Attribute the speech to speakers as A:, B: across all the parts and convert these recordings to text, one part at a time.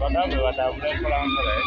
A: Bắt đầu bắt đầu lên con lăng rồi.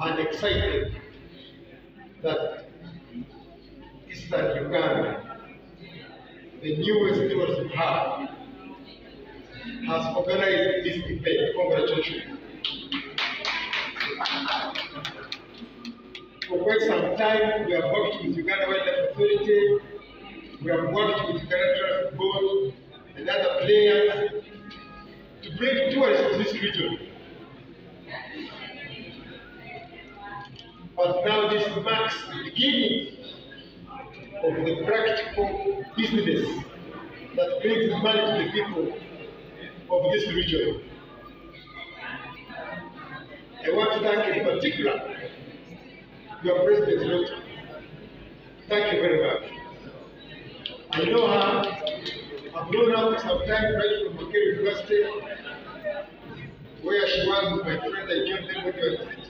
A: And excited that Eastern Uganda, the newest tourism hub, has organized this event. Congratulations. For quite some time, we have worked with Uganda Wildlife Authority, we have worked with Uganda Traffic Board and other players to bring tourists to this region. But now this marks the beginning of the practical business that brings money to the people of this region. I want to thank in particular your president, Ruto. Thank you very much. I know her, I've known her for some time right from Makerere University, where she was my friend, I joined them when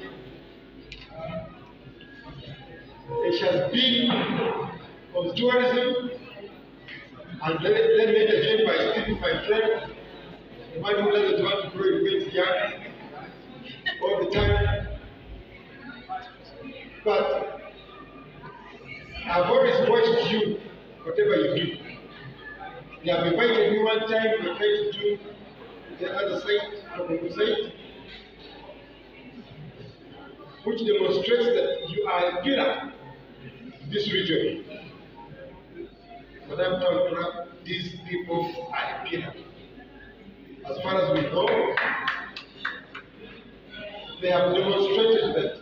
A: she has been on tourism, and let, let me join by Steve, my friend, the man who doesn't want to grow in young all the time. But I've always watched you, whatever you do. You have invited me one time, we tried to do the other side from the side, which demonstrates that you are a pillar in this region. Madam Town Clerk, these people are pillar. As far as we know, they have demonstrated that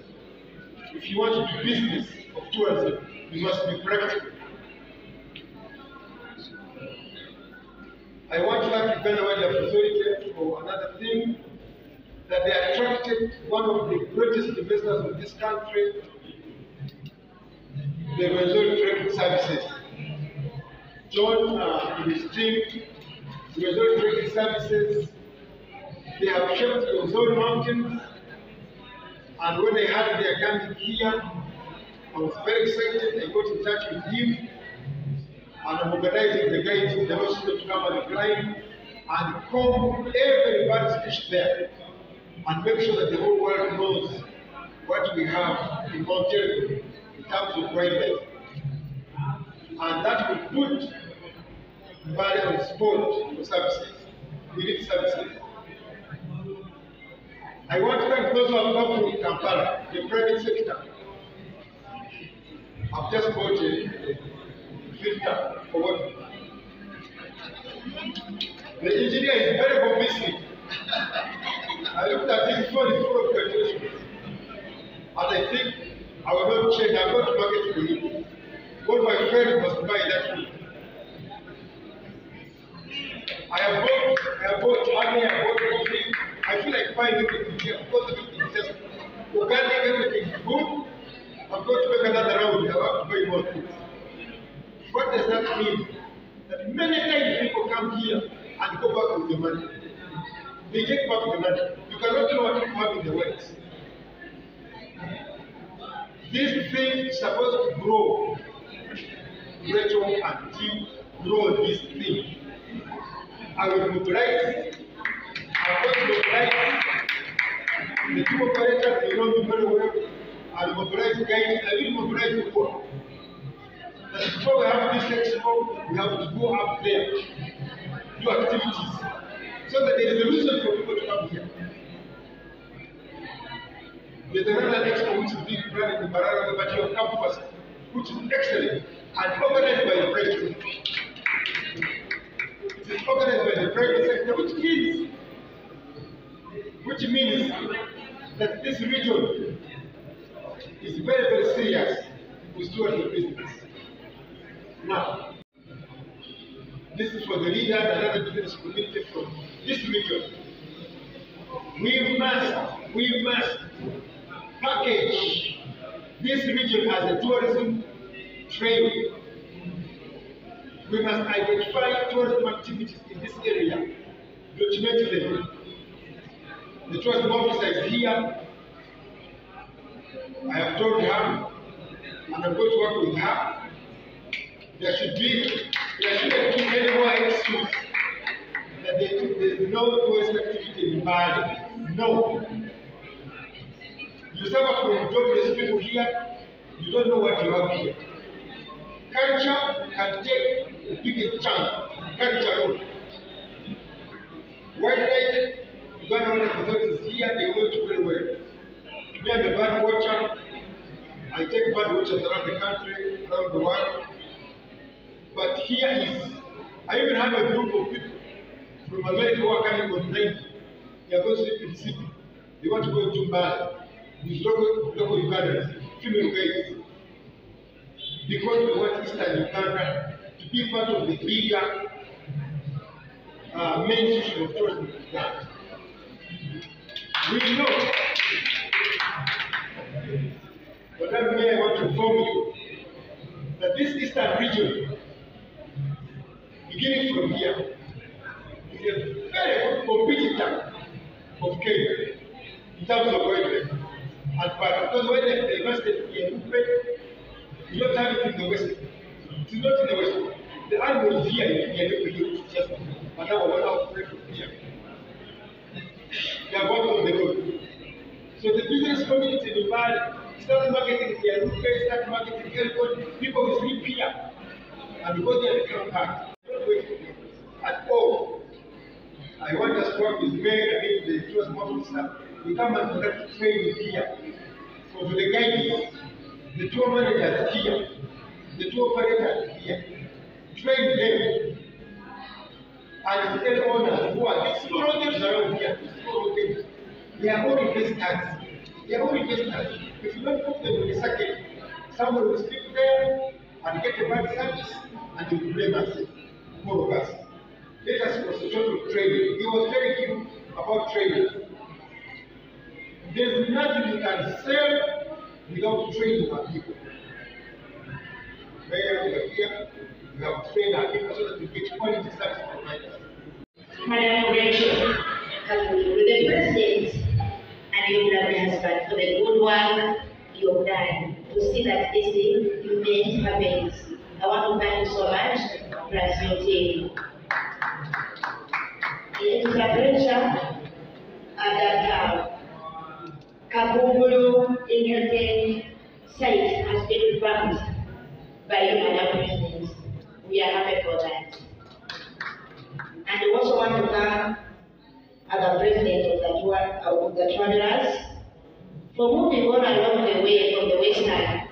A: if you want to do business of tourism, you must be practical. I want to thank Uganda Wildlife Authority for another thing, that they attracted one of the greatest investors in this country, the Rwenzori Trekking Services. John, uh, in his team, Rwenzori Trekking Services, they have shaped the Ozone Mountains, and when they had their coming here, I was very excited. I got in touch with him, and organizing the guys in the hospital to come and climb and comb everybody's fish there and make sure that the whole world knows what we have in Mount Elgon terms of wildlife. And that will put value on sport for services. need services. I want to thank those who have come from Kampala, the private sector. I've just bought a, filter for water. The engineer is very convincing. I looked at his phone, full of calculations. And I think I will not change, I'm going to market for you. All my friends must buy that food. I have bought, I have bought honey, I have bought coffee. I feel like buying everything here because everything is just organic, everything is good. I'm going to make another round, I have to buy more food. What does that mean? That many times people come here and go back with the money. They take back the money. You cannot know what people have in the works. This thing supposed to grow. Rachel and Tim grow this thing. I will mobilize. Going to mobilize the two operators, they know me very well. I'll mobilize guys, I will mobilize poor. But before we have this expo, we have to go up there, do activities, so that there is a reason for people There's another expo which is being run in the Barara Batio campus, which is excellent and organized by the president. It is organized by the private sector, which means, which means that this region is very, very serious with tourism business. Now, this is for the leaders and other business community from this region. We must, we must package this region as a tourism trade. We must identify tourism activities in this area, document them. The tourism officer is here. I have told her, and I'm going to work with her. There should be, there shouldn't be any more excuse that there is no tourist activity in Mbale. No. You suffer from jobless people here, you don't know what you have here. Culture can take the biggest chunk, culture alone. Wildlife, Uganda Wildlife Authority is here, they know it very well. Me, I'm a watcher. I take bird watchers around the country, around the world. But here is, I even have a group of people from America who are coming on. They are going to in city. They want to go to Mbale with local, local Ugandans, female guides. Because we want Eastern Uganda to be part of the bigger uh, mainstream of tourism in Uganda. We know but that may I want to inform you that this eastern region, beginning from here, is a very good competitor of Kenya in terms of wildlife. And part because wildlife they invested in movement, you don't have it in the west. It is not in the west. The animals here in Kenya, you just another one out from here. They are both on the road. So the business community in Mbale start marketing their roofers, start marketing everybody, people will sleep here and go there and come back. Don't wait at all. I want us to work with May, I mean the tourism officer, we come and conduct training here. So for the guides, the tour managers here, the tour operators here, train them. And the owners who are these small hotels around here, small hotels, they are all investors. They are all investors. If you don't put them in a circuit, someone will sleep there and get a bad service and you blame us, all of us. Let us concentrate on training. He was telling you about training. There's nothing you can sell without training our people. Where we are here, we have trained our people so that we get quality service providers.
B: Madam Rachel, Kabuyu, the president and your lovely husband for the good work you've done to see that this event happens. I want to thank you so much, plus your team. It is a pleasure uh, that uh, Kabungulu Entertainment site has been revamped by you, Madam President. We are happy for that. And we also want to thank uh, the of the travelers for moving all along the way from the western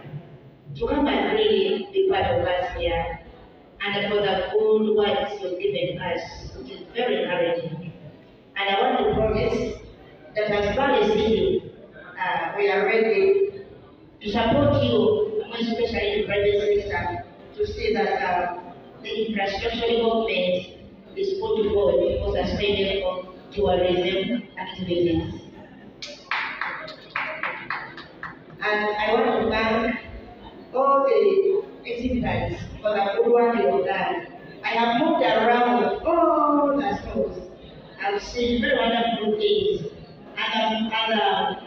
B: to come and really be part of us here and for the good words you've given us, which is very encouraging. And I want to promise that as far as uh, we are ready to support you, especially in private sector, to see that uh, the infrastructure development is put forward for sustainable tourism activities. And I want to thank all the exhibitors for the good work you have done. I have moved around all the stores. I've seen very wonderful things. And, and uh,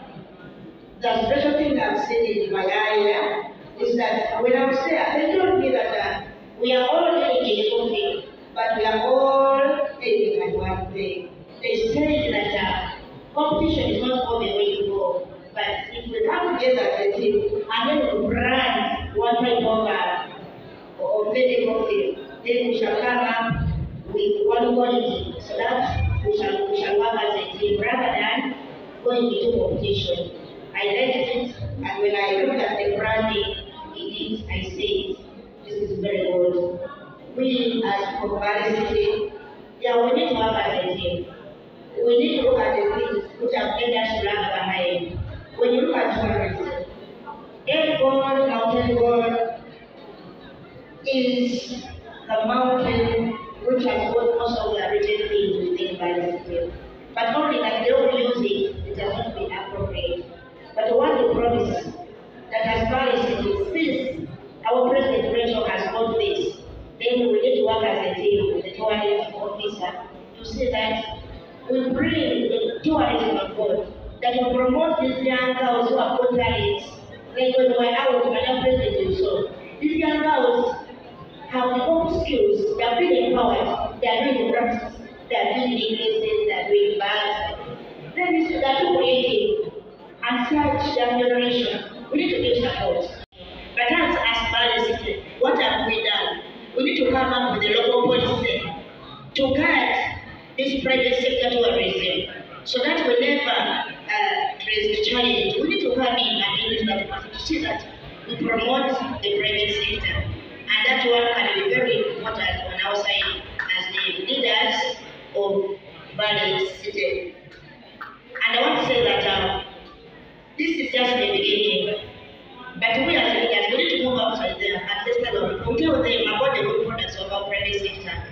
B: the special thing that I've seen in area is that when I was there, they told me that uh, we are all aiming at one thing, but we are all aiming at one thing. They say that uh, competition is not all the way to go, but if we come together as a team and then we brand one type of uh, of medical thing, then we shall come up with one quality so that we shall, we shall work as a team rather than going into competition. I liked it, and when I looked at the branding, it is, I say, this is very good. We as City, yeah, we need to work as a team. We need to look at the things which have made us lag behind. When you look at tourism, Airborne Mountain Gold is the mountain which has got most of the written things within Valley City. But only that they don't use it, it has not been appropriate. But what we promise that as Valley City, since our President Rachel has got this, then we need to work as a team with the tourism officer to see that we bring the tourism on board, that we promote young girls who are good talents. Like when we were out, Madam President, so these young girls have developed skills, they are being empowered, they are doing practice, they are doing necklaces, they are doing bags. Then this they are too creative and such young generation. We need to give support. But as as Mbale City, what have we done? We need to come up with a local policy to guide this private sector tourism so that whenever uh, a challenge, we need to come in and money to see that we promote the private sector. And that one can be very important on our side as the leaders of Mbale City. And I want to say that um, this is just the beginning. But we as leaders, we need to move outside there and let's tell them, to tell them about the products of our private sector.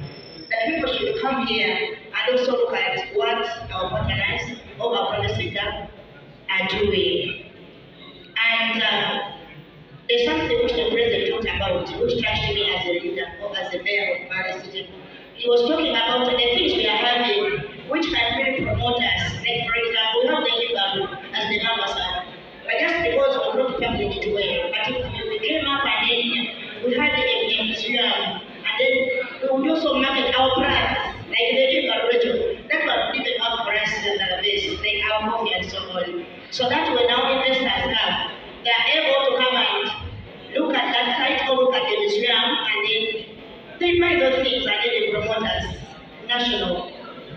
B: That people should come here and also look at what our partners of our private sector are doing. And uh, there's something which the president talked about, which touched me as a leader or as a mayor of Mbale City. He was talking about the things we are having, which can really promote us. Like, for example, we have the Liverpool as the ambassador. But just because of not public it well, but if we came up and then we had a museum, and then we would also market our products, So that when our investors come, they are able to come and look at that site or look at the museum and then they buy those things and then they promote us national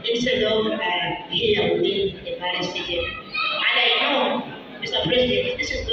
B: instead of uh, here within the Paris city. And I know, Mr. President, this is